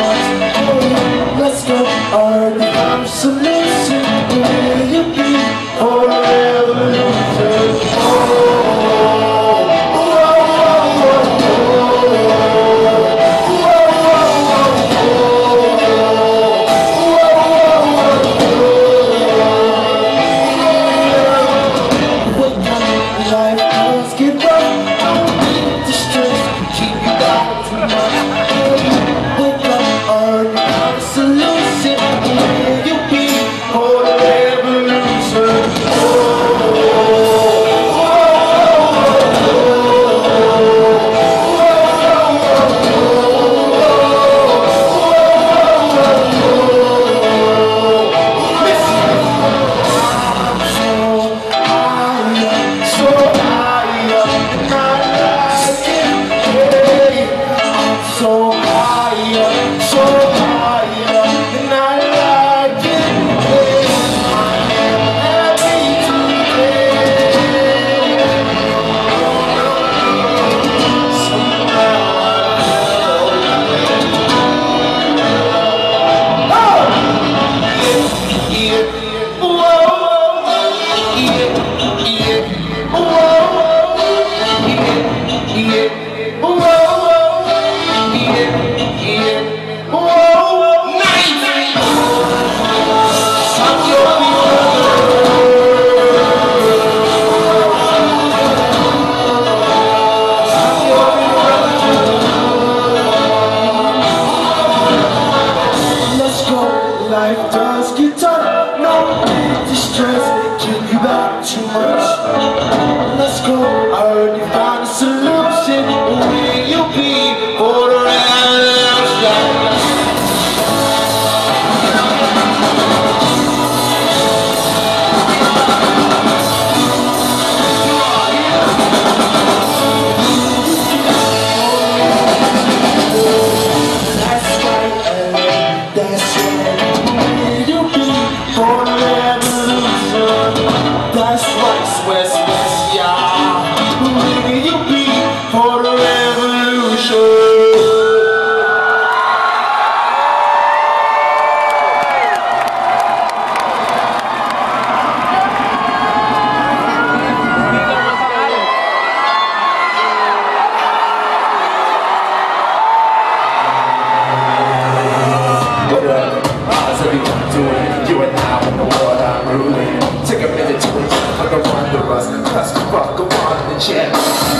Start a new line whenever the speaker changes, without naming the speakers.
much. Let's go. Christ Christ West fuck the in the chat.